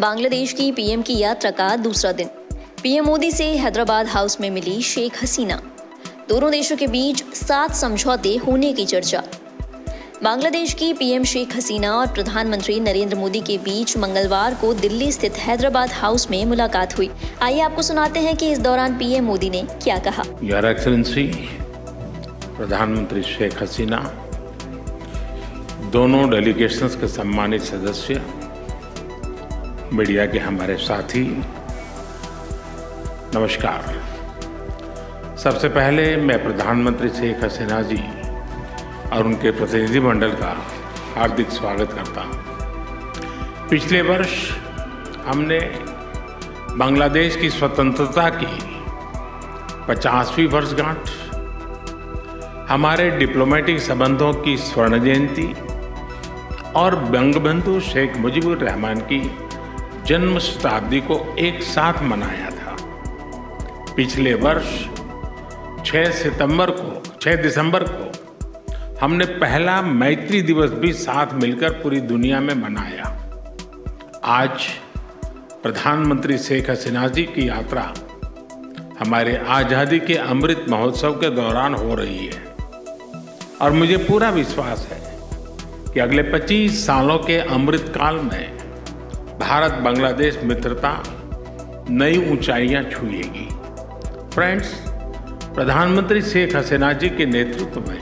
बांग्लादेश की पीएम की यात्रा का दूसरा दिन। पीएम मोदी से हैदराबाद हाउस में मिली शेख हसीना। दोनों देशों के बीच सात समझौते होने की चर्चा। बांग्लादेश की पीएम शेख हसीना और प्रधानमंत्री नरेंद्र मोदी के बीच मंगलवार को दिल्ली स्थित हैदराबाद हाउस में मुलाकात हुई। आइए आपको सुनाते हैं कि इस दौरान पीएम मोदी ने क्या कहा। योर प्रधानमंत्री शेख हसीना दोनों डेलीगेशंस के सम्मानित सदस्य, मीडिया के हमारे साथी, नमस्कार। सबसे पहले मैं प्रधानमंत्री शेख हसीना जी और उनके प्रतिनिधिमंडल का हार्दिक स्वागत करता हूँ। पिछले वर्ष हमने बांग्लादेश की स्वतंत्रता की पचासवीं वर्षगांठ, हमारे डिप्लोमेटिक संबंधों की स्वर्ण जयंती और बंगबंधु शेख मुजीबुर रहमान की जन्म शताब्दी को एक साथ मनाया था। पिछले वर्ष 6 सितंबर को 6 दिसंबर को हमने पहला मैत्री दिवस भी साथ मिलकर पूरी दुनिया में मनाया। आज प्रधानमंत्री शेख हसीना जी की यात्रा हमारे आज़ादी के अमृत महोत्सव के दौरान हो रही है। और मुझे पूरा विश्वास है कि अगले 25 सालों के अमृत काल में भारत बांग्लादेश मित्रता नई ऊंचाइयाँ छुएगी। फ्रेंड्स प्रधानमंत्री शेख हसीना जी के नेतृत्व में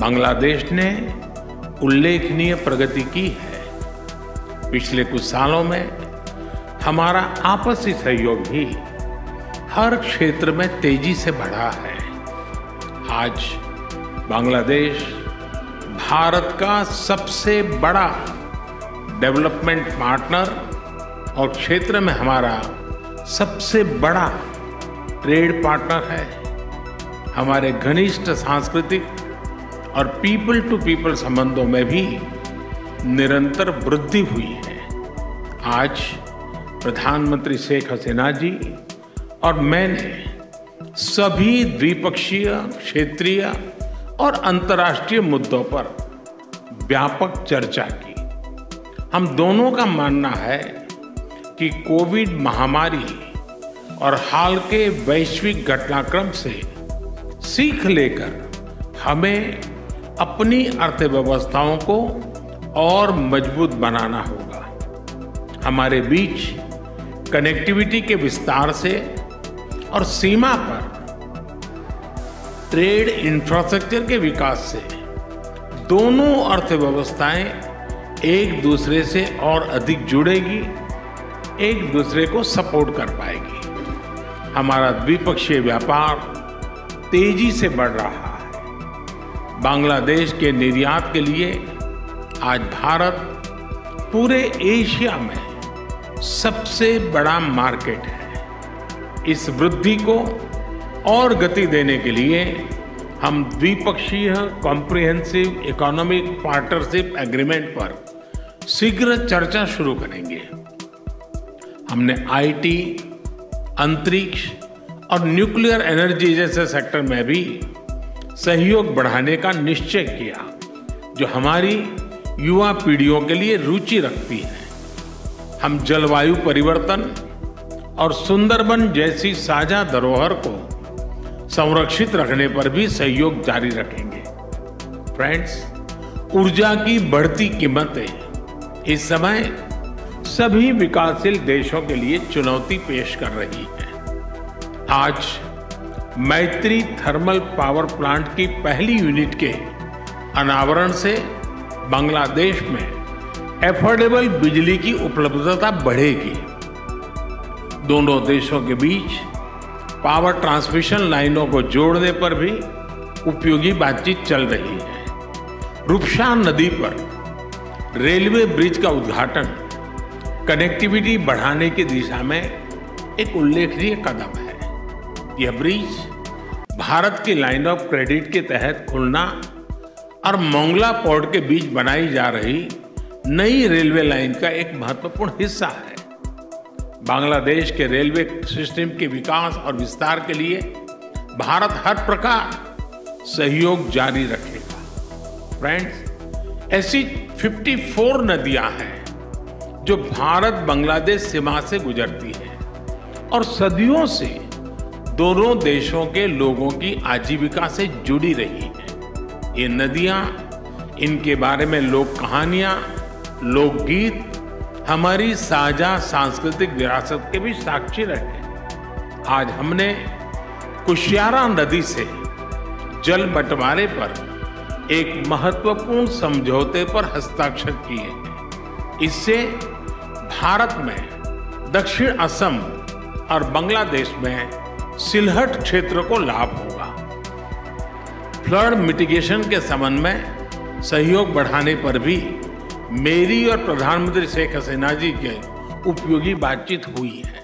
बांग्लादेश ने उल्लेखनीय प्रगति की है। पिछले कुछ सालों में हमारा आपसी सहयोग भी हर क्षेत्र में तेज़ी से बढ़ा है। आज बांग्लादेश भारत का सबसे बड़ा डेवलपमेंट पार्टनर और क्षेत्र में हमारा सबसे बड़ा ट्रेड पार्टनर है हमारे घनिष्ठ सांस्कृतिक और पीपल टू पीपल संबंधों में भी निरंतर वृद्धि हुई है। आज प्रधानमंत्री शेख हसीना जी और मैंने सभी द्विपक्षीय, क्षेत्रीय और अंतर्राष्ट्रीय मुद्दों पर व्यापक चर्चा की। हम दोनों का मानना है कि कोविड महामारी और हाल के वैश्विक घटनाक्रम से सीख लेकर हमें अपनी अर्थव्यवस्थाओं को और मज़बूत बनाना होगा। हमारे बीच कनेक्टिविटी के विस्तार से और सीमा पर ट्रेड इंफ्रास्ट्रक्चर के विकास से दोनों अर्थव्यवस्थाएँ एक दूसरे से और अधिक जुड़ेगी, एक दूसरे को सपोर्ट कर पाएगी। हमारा द्विपक्षीय व्यापार तेज़ी से बढ़ रहा है। बांग्लादेश के निर्यात के लिए आज भारत पूरे एशिया में सबसे बड़ा मार्केट है। इस वृद्धि को और गति देने के लिए हम द्विपक्षीय कॉम्प्रिहेंसिव इकोनॉमिक पार्टनरशिप एग्रीमेंट पर शीघ्र चर्चा शुरू करेंगे। हमने आईटी, अंतरिक्ष और न्यूक्लियर एनर्जी जैसे सेक्टर में भी सहयोग बढ़ाने का निश्चय किया जो हमारी युवा पीढ़ियों के लिए रुचि रखती है। हम जलवायु परिवर्तन और सुंदरबन जैसी साझा धरोहर को संरक्षित रखने पर भी सहयोग जारी रखेंगे। फ्रेंड्स ऊर्जा की बढ़ती कीमतें इस समय सभी विकासशील देशों के लिए चुनौती पेश कर रही है। आज मैत्री थर्मल पावर प्लांट की पहली यूनिट के अनावरण से बांग्लादेश में एफोर्डेबल बिजली की उपलब्धता बढ़ेगी। दोनों देशों के बीच पावर ट्रांसमिशन लाइनों को जोड़ने पर भी उपयोगी बातचीत चल रही है। रूपसा नदी पर रेलवे ब्रिज का उद्घाटन, कनेक्टिविटी बढ़ाने की दिशा में एक उल्लेखनीय कदम है। यह ब्रिज भारत की लाइन ऑफ़ क्रेडिट के तहत खुलना और मोंगला पोर्ट के बीच बनाई जा रही नई रेलवे लाइन का एक महत्वपूर्ण हिस्सा है। बांग्लादेश के रेलवे सिस्टम के विकास और विस्तार के लिए भारत हर प्रकार सहयोग जारी रखेगा। फ्रेंड्स ऐसी 54 नदियाँ हैं जो भारत बांग्लादेश सीमा से गुजरती है और सदियों से दोनों देशों के लोगों की आजीविका से जुड़ी रही है। ये नदियाँ, इनके बारे में लोक कहानियाँ, लोकगीत हमारी साझा सांस्कृतिक विरासत के भी साक्षी रहे। आज हमने कुशियारा नदी से जल बंटवारे पर एक महत्वपूर्ण समझौते पर हस्ताक्षर किए। इससे भारत में, दक्षिण असम और बांग्लादेश में सिलहट क्षेत्र को लाभ होगा फ्लड मिटिगेशन के संबंध में सहयोग बढ़ाने पर भी मेरी और प्रधानमंत्री शेख हसीना जी के उपयोगी बातचीत हुई है।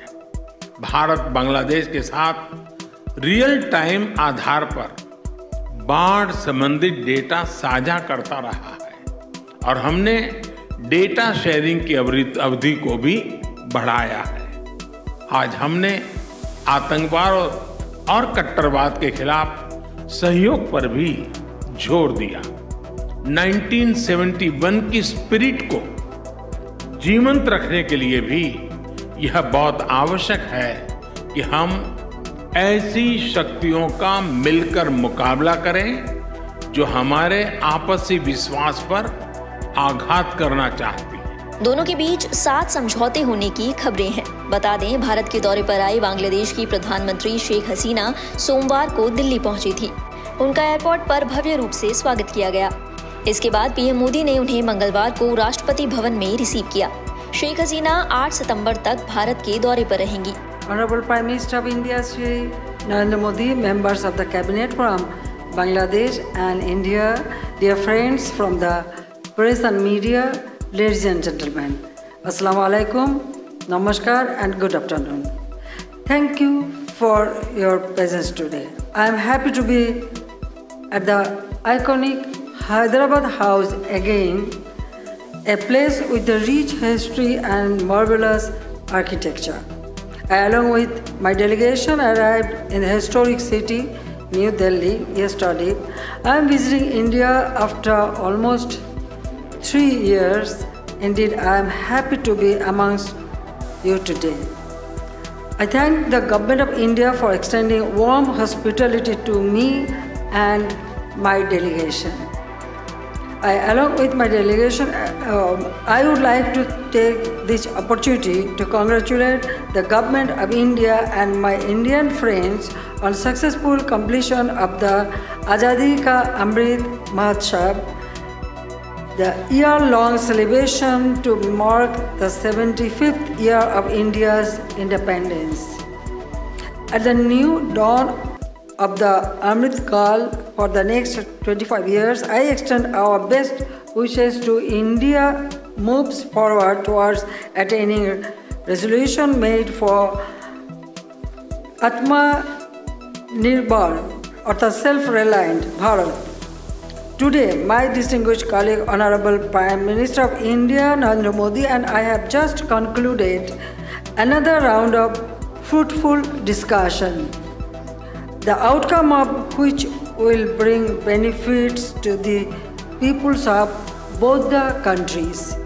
भारत बांग्लादेश के साथ रियल टाइम आधार पर बाढ़ संबंधित डेटा साझा करता रहा है और हमने डेटा शेयरिंग की अवधि को भी बढ़ाया है। आज हमने आतंकवाद और कट्टरवाद के खिलाफ सहयोग पर भी ज़ोर दिया। 1971 की स्पिरिट को जीवंत रखने के लिए भी यह बहुत आवश्यक है कि हम ऐसी शक्तियों का मिलकर मुकाबला करें, जो हमारे आपसी विश्वास पर आघात करना चाहती दोनों के बीच सात समझौते होने की खबरें हैं। बता दें, भारत के दौरे पर आई बांग्लादेश की प्रधानमंत्री शेख हसीना सोमवार को दिल्ली पहुँची थी। उनका एयरपोर्ट पर भव्य रूप से स्वागत किया गया। इसके बाद पीएम मोदी ने उन्हें मंगलवार को राष्ट्रपति भवन में रिसीव किया शेख हसीना 8 सितंबर तक भारत के दौरे पर रहेंगी Honorable Prime Minister of India, Sri Narendra Modi, members of the cabinet from Bangladesh and India, dear friends from the press and media, ladies and gentlemen, Assalamu alaikum, Namaskar and good afternoon. Thank you for your presence today. I am happy to be at the iconic Hyderabad House again, a place with a rich history and marvelous architecture. Along with my delegation, arrived in the historic city, New Delhi, yesterday. I am visiting India after almost three years. Indeed, I am happy to be amongst you today. I thank the Government of India for extending warm hospitality to me and my delegation. I, along with my delegation, uh, I would like to take this opportunity to congratulate the government of India and my Indian friends on successful completion of the Azadi Ka Amrit Mahotsav, the year-long celebration to mark the 75th year of India's independence. At the new dawn of the Amrit Kal for the next 25 years, I extend our best wishes to India moves forward towards attaining resolution made for Atma Nirbhar or the self-reliant Bharat. Today, my distinguished colleague, Honorable Prime Minister of India, Narendra Modi, and I have just concluded another round of fruitful discussion the outcome of which will bring benefits to the peoples of both the countries.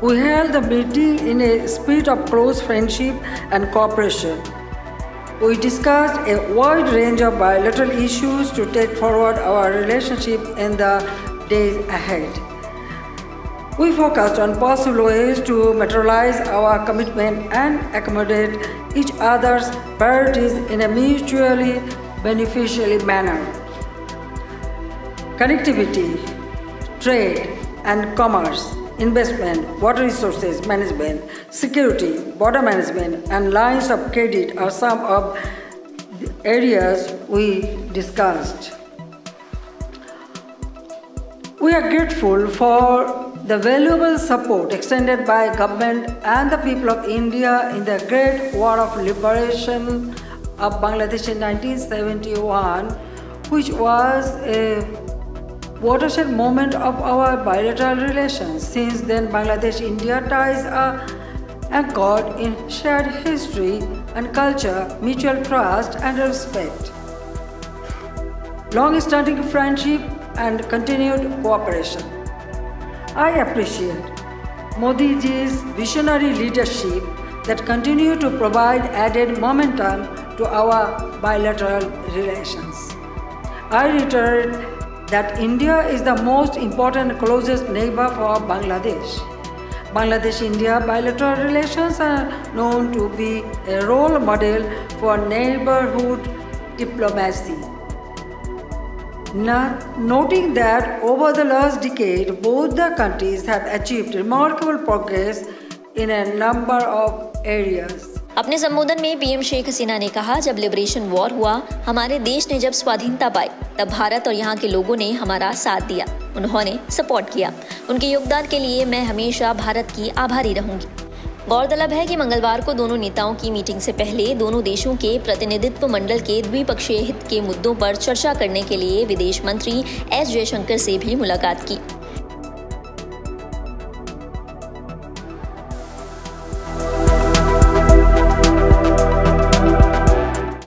We held the meeting in a spirit of close friendship and cooperation. We discussed a wide range of bilateral issues to take forward our relationship in the days ahead. We focused on possible ways to materialize our commitment and accommodate each other's priorities in a mutually beneficial manner. Connectivity, trade and commerce, investment, water resources management, security, border management, and lines of credit are some of the areas we discussed. We are grateful for the valuable support extended by government and the people of India in the Great War of Liberation of Bangladesh in 1971, which was a watershed moment of our bilateral relations. Since then, Bangladesh-India ties are anchored in shared history and culture, mutual trust and respect. Long-standing friendship and continued cooperation. I appreciate Modi ji's visionary leadership that continue to provide added momentum to our bilateral relations. I reiterate that India is the most important closest neighbor for Bangladesh. Bangladesh-India bilateral relations are known to be a role model for neighborhood diplomacy. noting that over the last decade, both the countries have achieved remarkable progress in a number of areas. अपने संबोधन में PM Sheikh Hasina ने कहा, जब liberation war हुआ, हमारे देश ने जब स्वाधीनता पाई, तब भारत और यहाँ के लोगों ने हमारा साथ दिया, उन्होंने सपोर्ट किया। उनके योगदान के लिए मैं हमेशा भारत की आभारी रहूँगी। गौरतलब है कि मंगलवार को दोनों नेताओं की मीटिंग से पहले दोनों देशों के प्रतिनिधित्व मंडल के द्विपक्षीय हित के मुद्दों पर चर्चा करने के लिए विदेश मंत्री एस जयशंकर से भी मुलाकात की।